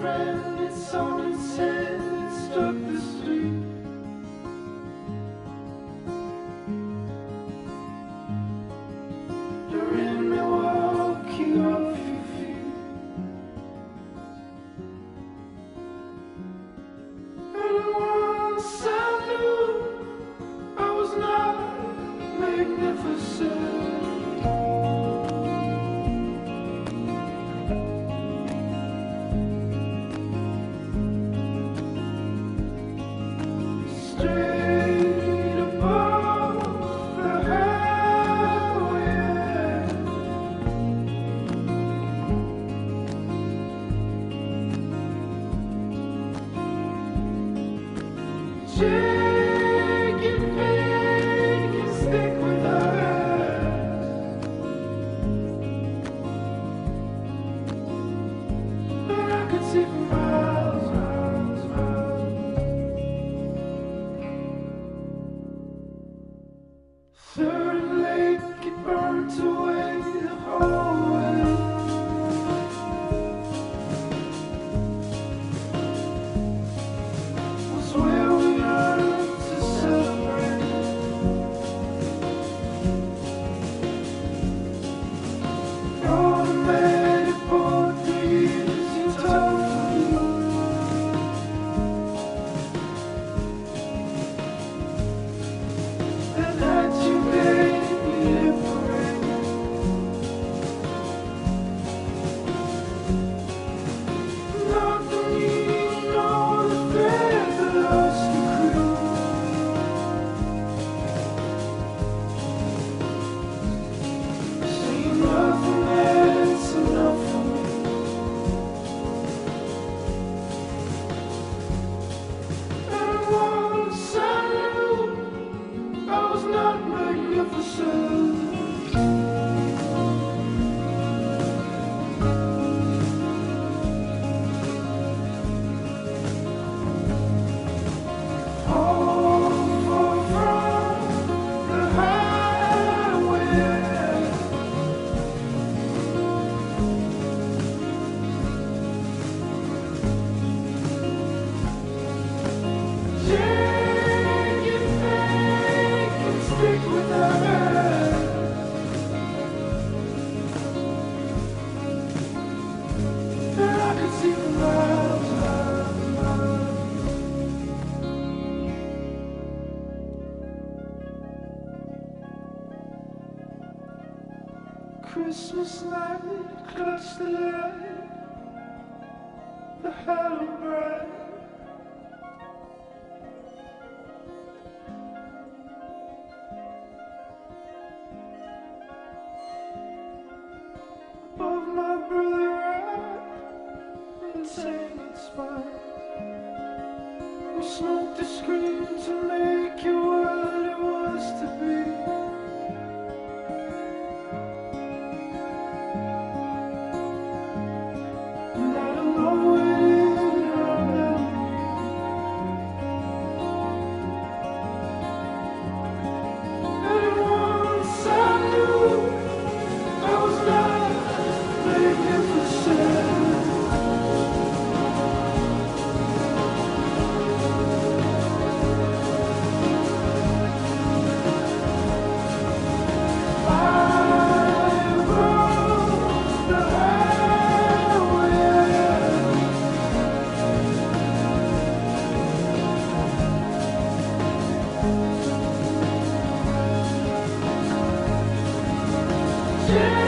friend that someone said it struck the street. You're in the walking off your feet. And once I knew I was not magnificent. Jesus. Christmas night, clutch the light, the hell of breath. 是。